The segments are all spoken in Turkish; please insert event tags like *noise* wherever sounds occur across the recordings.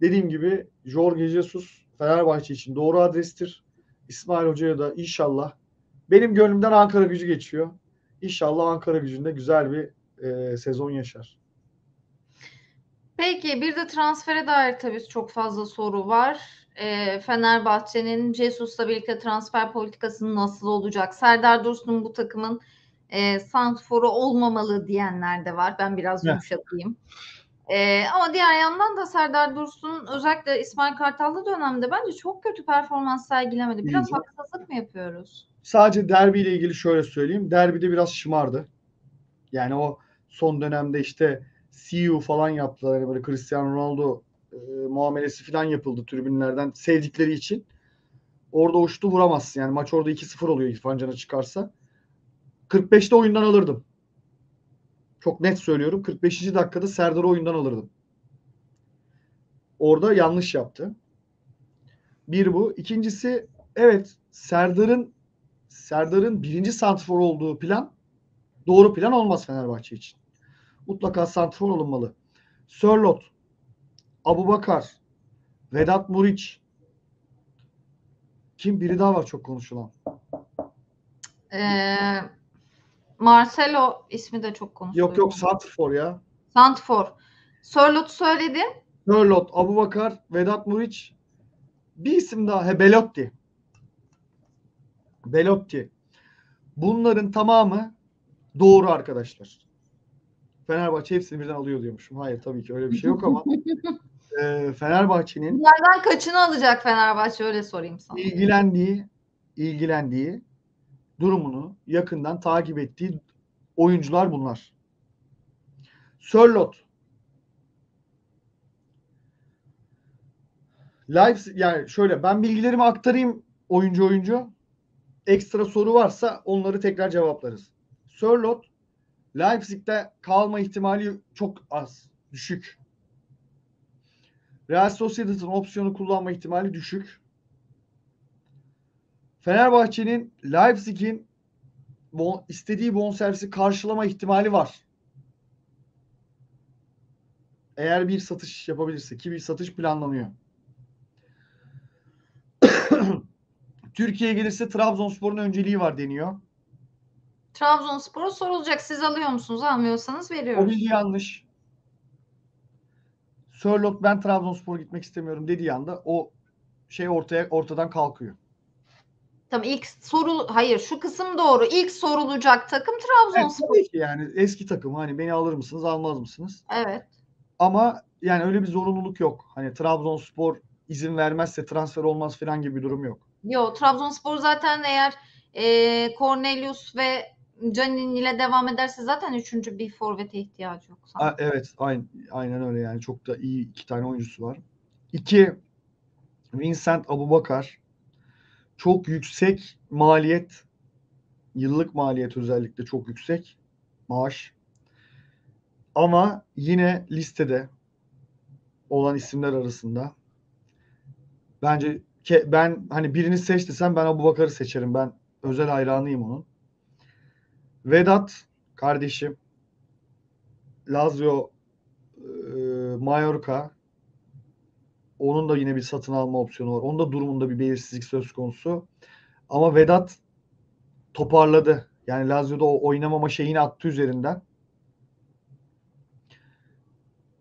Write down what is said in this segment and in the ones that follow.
dediğim gibi Jorge Jesus Fenerbahçe için doğru adrestir. İsmail Hoca'ya da inşallah benim gönlümden Ankara gücü geçiyor. İnşallah Ankara gücünde güzel bir e, sezon yaşar. Peki bir de transfere dair tabii çok fazla soru var. E, Fenerbahçe'nin Jesus'la birlikte transfer politikası nasıl olacak? Serdar Dursun'un bu takımın e, Santfor'u olmamalı diyenler de var. Ben biraz Evet. yumuşatayım. E, ama diğer yandan da Serdar Dursun özellikle İsmail Kartal'lı dönemde bence çok kötü performans sergilemedi. Biraz İyice. haksızlık mı yapıyoruz? Sadece derbiyle ilgili şöyle söyleyeyim. Derbide biraz şımardı. Yani o son dönemde işte CU falan yaptılar. Yani böyle Cristiano Ronaldo e, muamelesi falan yapıldı tribünlerden sevdikleri için. Orada uçtu vuramazsın. Yani maç orada 2-0 oluyor İrfan Can'a çıkarsa. 45'te oyundan alırdım. Çok net söylüyorum. 45. dakikada Serdar'ı oyundan alırdım. Orada yanlış yaptı. Bir bu. İkincisi evet Serdar'ın Serdar'ın birinci santrfor olduğu plan doğru plan olmaz Fenerbahçe için. Mutlaka santrfor olunmalı. Sörlot, Abubakar, Vedat Muriç kim biri daha var çok konuşulan. E, Marcelo ismi de çok konuşuluyor. Yok yok santrfor ya. Santfor. Sörlot'u söyledim. Sörlot, Abubakar, Vedat Muriç bir isim daha. He Belotti. Belotti. Bunların tamamı doğru arkadaşlar. Fenerbahçe hepsini birden alıyor diyormuşum. Hayır tabii ki öyle bir şey yok ama *laughs* e, Fenerbahçe'nin Bunlardan kaçını alacak Fenerbahçe öyle sorayım sana. ilgilendiği ilgilendiği durumunu yakından takip ettiği oyuncular bunlar. Sörlot Leipzig yani şöyle ben bilgilerimi aktarayım oyuncu oyuncu. Ekstra soru varsa onları tekrar cevaplarız. Sörlot Leipzig'te kalma ihtimali çok az, düşük. Real Sociedad'ın opsiyonu kullanma ihtimali düşük. Fenerbahçe'nin Leipzig'in bon, istediği bonservisi karşılama ihtimali var. Eğer bir satış yapabilirse ki bir satış planlanıyor. *coughs* Türkiye'ye gelirse Trabzonspor'un önceliği var deniyor. Trabzonspor'a sorulacak. Siz alıyor musunuz? Almıyorsanız O veriyoruz. bilgi yanlış. Sörlot ben Trabzonspor'a gitmek istemiyorum dediği anda o şey ortaya ortadan kalkıyor. Tamam ilk soru hayır şu kısım doğru. İlk sorulacak takım Evet, Trabzonspor. tabii ki yani eski takım hani beni alır mısınız almaz mısınız? Evet. Ama yani öyle bir zorunluluk yok. Hani Trabzonspor izin vermezse transfer olmaz falan gibi bir durum yok. Yo Trabzonspor zaten eğer e, Cornelius ve Canin ile devam ederse zaten üçüncü bir forvete ihtiyacı yok. sanırım. Ha, evet aynen, aynen öyle yani çok da iyi iki tane oyuncusu var. İki Vincent Abubakar çok yüksek maliyet yıllık maliyet özellikle çok yüksek maaş ama yine listede olan isimler arasında bence ke- ben hani birini seç desem ben Abubakar'ı seçerim. Ben özel hayranıyım onun. Vedat kardeşim Lazio e, Mallorca onun da yine bir satın alma opsiyonu var. Onun da durumunda bir belirsizlik söz konusu. Ama Vedat toparladı. Yani Lazio'da o oynamama şeyini attı üzerinden.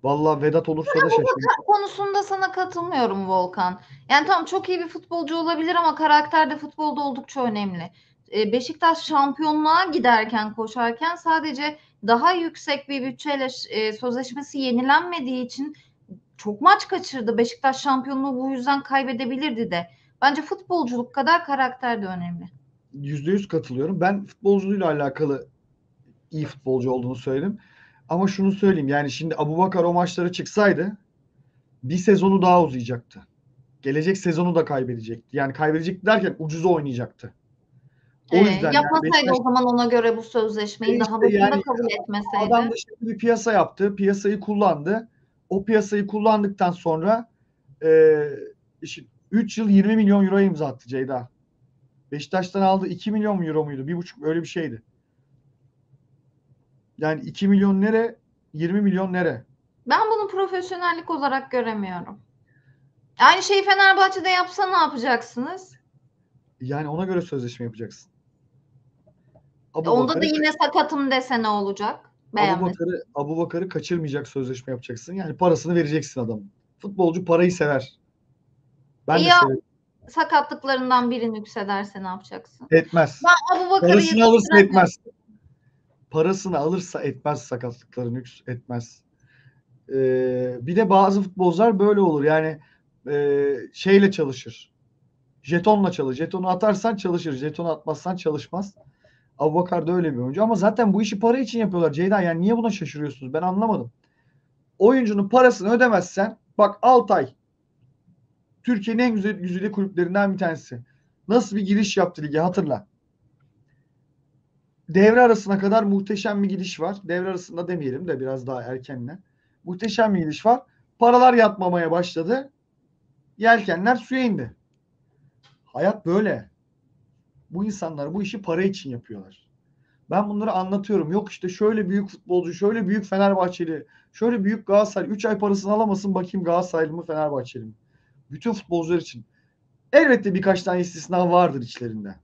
Vallahi Vedat olursa da şaşırırım. konusunda sana katılmıyorum Volkan. Yani tamam çok iyi bir futbolcu olabilir ama karakter de futbolda oldukça önemli. E, Beşiktaş şampiyonluğa giderken koşarken sadece daha yüksek bir bütçeyle e, sözleşmesi yenilenmediği için çok maç kaçırdı. Beşiktaş şampiyonluğu bu yüzden kaybedebilirdi de. Bence futbolculuk kadar karakter de önemli. Yüzde yüz katılıyorum. Ben futbolculuğuyla alakalı iyi futbolcu olduğunu söyledim. Ama şunu söyleyeyim yani şimdi Abubakar o maçlara çıksaydı bir sezonu daha uzayacaktı. Gelecek sezonu da kaybedecekti. Yani kaybedecek derken ucuza oynayacaktı. O Ee, yüzden yani yapmasaydı Beşiktaş- o zaman ona göre bu sözleşmeyi İşte daha başında yani kabul etmeseydi. Adam da şimdi bir piyasa yaptı. Piyasayı kullandı. O piyasayı kullandıktan sonra e, işte 3 yıl 20 milyon euro imza attı Ceyda. Beşiktaş'tan aldı 2 milyon mu euro muydu? 1,5 öyle bir şeydi. Yani 2 milyon nere? 20 milyon nere? Ben bunu profesyonellik olarak göremiyorum. Aynı şeyi Fenerbahçe'de yapsa ne yapacaksınız? Yani ona göre sözleşme yapacaksın. E, onda da yine sakatım dese ne olacak? Beğenmez. Abubakar'ı Abubakar'ı kaçırmayacak sözleşme yapacaksın. Yani parasını vereceksin adamın. Futbolcu parayı sever. Ben de Ya- severim. Sakatlıklarından biri nüksederse ne yapacaksın? Etmez. Ben Abu Bakar'ı Parasını alırsa etmez. Parasını alırsa etmez sakatlıkları nüks etmez. Ee, bir de bazı futbolcular böyle olur. Yani e, şeyle çalışır. Jetonla çalışır. Jetonu atarsan çalışır. Jetonu atmazsan çalışmaz. Abubakar da öyle bir oyuncu. Ama zaten bu işi para için yapıyorlar. Ceyda yani niye buna şaşırıyorsunuz? Ben anlamadım. Oyuncunun parasını ödemezsen bak Altay Türkiye'nin en güzel güzide kulüplerinden bir tanesi. Nasıl bir giriş yaptı lige hatırla. Devre arasına kadar muhteşem bir gidiş var. Devre arasında demeyelim de biraz daha erkenle. Muhteşem bir gidiş var. Paralar yatmamaya başladı. Yelkenler suya indi. Hayat böyle. Bu insanlar bu işi para için yapıyorlar. Ben bunları anlatıyorum. Yok işte şöyle büyük futbolcu, şöyle büyük Fenerbahçeli, şöyle büyük Galatasaray 3 ay parasını alamasın bakayım Galatasaraylı mı Fenerbahçeli mi? Bütün futbolcular için. Elbette birkaç tane istisna vardır içlerinde.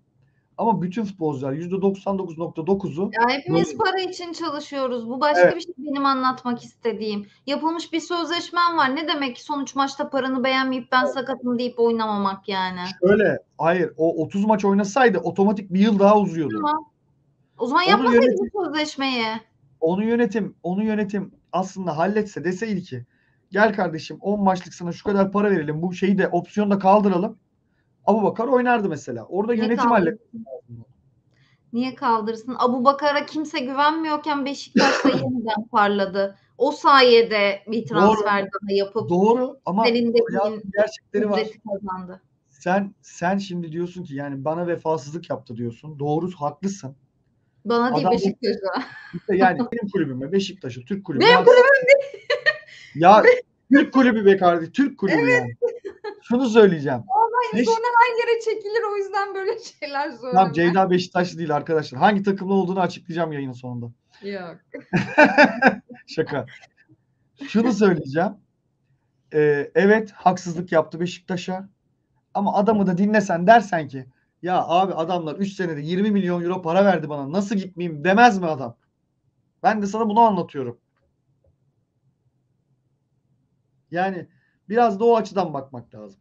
Ama bütün futbolcular %99.9'u Ya hepimiz para için çalışıyoruz. Bu başka Evet. bir şey benim anlatmak istediğim. Yapılmış bir sözleşmen var. Ne demek ki sonuç maçta paranı beğenmeyip ben sakatım deyip oynamamak yani. şöyle hayır o 30 maç oynasaydı otomatik bir yıl daha uzuyordu. Tamam. O zaman Onu yapmasaydı yönetim- bu sözleşmeyi. Onu yönetim, onu yönetim aslında halletse deseydi ki gel kardeşim 10 maçlık sana şu kadar para verelim. Bu şeyi de opsiyonu da kaldıralım. Abubakar oynardı mesela. Orada Niye yönetim kaldırsın? hallet. Niye kaldırsın? Abu Bakar'a kimse güvenmiyorken Beşiktaş'ta *coughs* yeniden parladı. O sayede bir transfer daha yapıp Doğru ama senin dediğin gerçekleri var. kazandı. Sen sen şimdi diyorsun ki yani bana vefasızlık yaptı diyorsun. Doğru haklısın. Bana değil Adam- Beşiktaş'a. İşte yani benim kulübüme Beşiktaş'ı Türk kulübü. Benim Ya Türk kulübü be kardeşim. Türk kulübü yani. Şunu söyleyeceğim. Beş- Sonra her yere çekilir o yüzden böyle *laughs* şeyler söyleme. Tamam Ceyda Beşiktaşlı değil arkadaşlar. Hangi takımlı olduğunu açıklayacağım yayının sonunda. Yok. *laughs* Şaka. Şunu söyleyeceğim. Ee, evet haksızlık yaptı Beşiktaş'a. Ama adamı da dinlesen dersen ki ya abi adamlar 3 senede 20 milyon euro para verdi bana nasıl gitmeyeyim demez mi adam? Ben de sana bunu anlatıyorum. Yani biraz da o açıdan bakmak lazım.